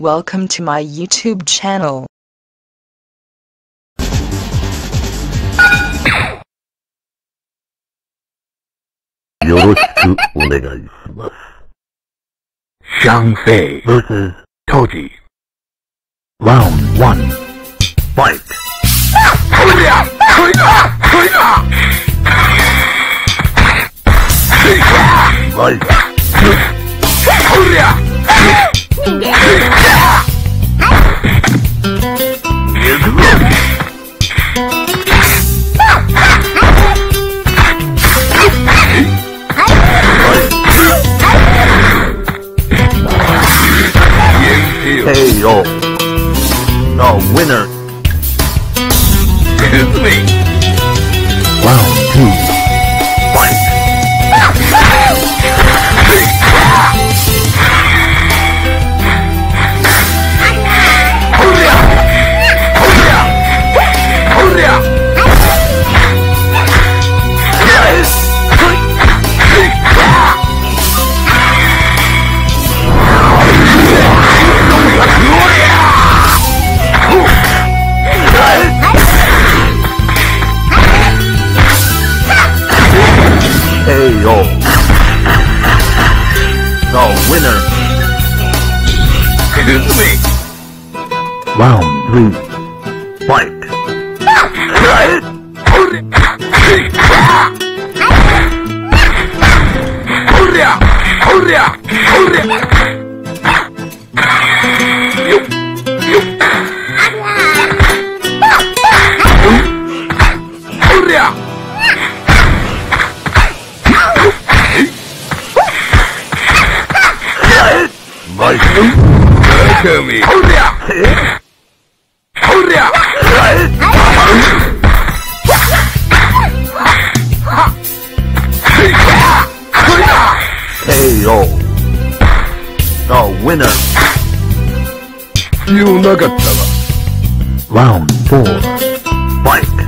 Welcome to my YouTube channel. Xiangfei vs. Toji. Round 1. Fight. Ah! The winner. Excuse me. Round KO. The winner. Excuse me. Round 3. Fight! Right. Kill me. Hurrah! Hurrah! Right. KO. The winner. You Nagatara. Round four. Fight.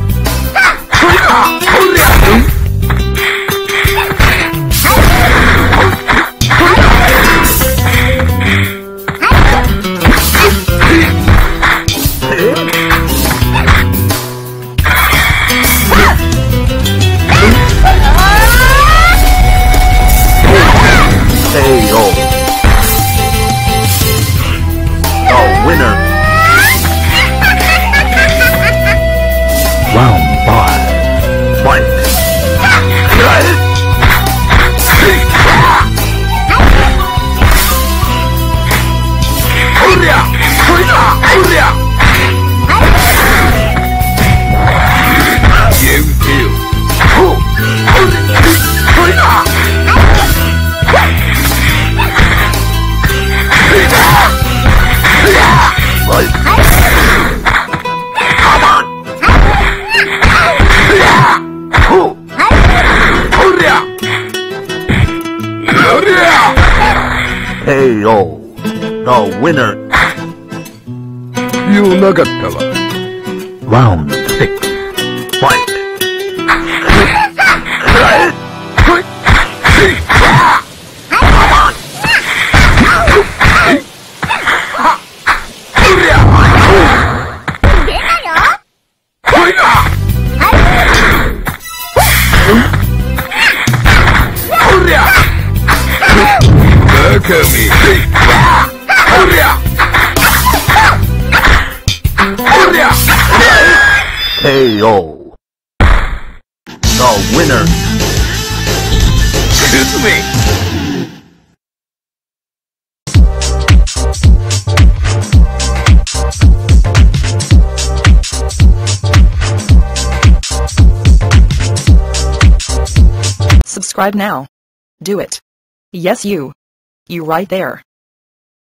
Rio, the winner. You Nagatella. Round six. Fight. Welcome KO. The winner. Excuse me. Subscribe now. Do it. Yes you. You right there.